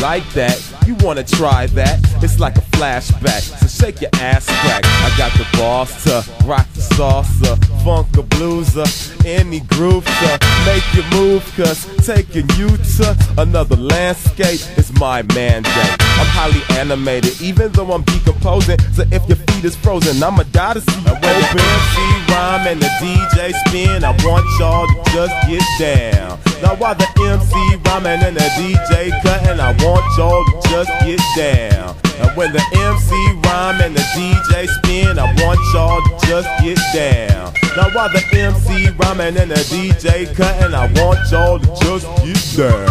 like that? You wanna try that? It's like a flashback, so shake your ass crack. I got the boss to rock the salsa, funk a blueser, any groove to make you move, cause taking you to another landscape is my mandate. I'm highly animated, even though I'm decomposing. So if your feet is frozen, I'ma die to see you open. MC rhyme and the DJ spin. I want y'all to just get down. Now while the MC rhyming and the DJ cutting, I want y'all to just get down. And when the MC rhyme and the DJ spin, I want y'all to just get down. Now while the MC rhyming and the DJ cutting, I want y'all to just get down.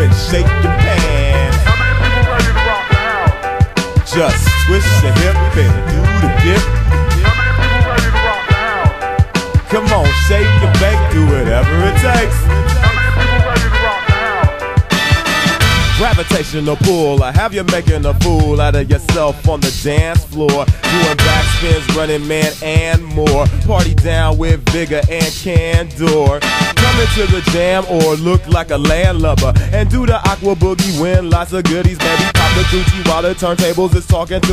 And shake your pants. How many people ready to rock the house? Just twist your hip and do the dip. Gravitational pull, I have you making a fool out of yourself on the dance floor. Doing backspins, running man, and more. Party down with vigor and candor. Come into the jam or look like a landlubber. And do the aqua boogie, win lots of goodies. Maybe pop the Gucci while the turntables is talking to